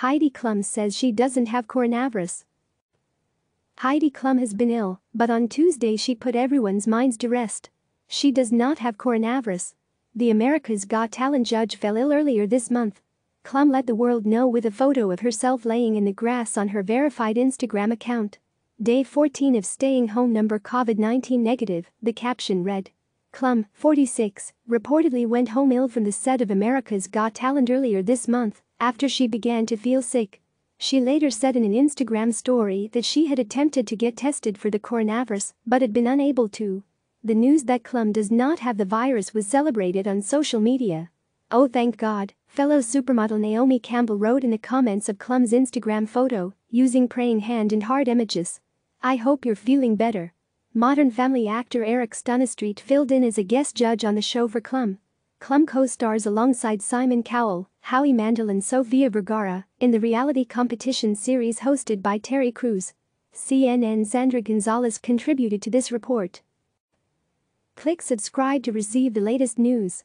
Heidi Klum says she doesn't have coronavirus. Heidi Klum has been ill, but on Tuesday she put everyone's minds to rest. She does not have coronavirus. The America's Got Talent judge fell ill earlier this month. Klum let the world know with a photo of herself laying in the grass on her verified Instagram account. Day 14 of staying home number COVID-19 negative, the caption read. Klum, 46, reportedly went home ill from the set of America's Got Talent earlier this month after she began to feel sick. She later said in an Instagram story that she had attempted to get tested for the coronavirus but had been unable to. The news that Klum does not have the virus was celebrated on social media. Oh thank God, fellow supermodel Naomi Campbell wrote in the comments of Klum's Instagram photo, using praying hand and heart images. I hope you're feeling better. Modern Family actor Eric Stonestreet filled in as a guest judge on the show for Klum. Klum co-stars alongside Simon Cowell, Howie Mandel and Sofia Vergara in the reality competition series hosted by Terry Crews. CNN's Sandra Gonzalez contributed to this report. Click subscribe to receive the latest news.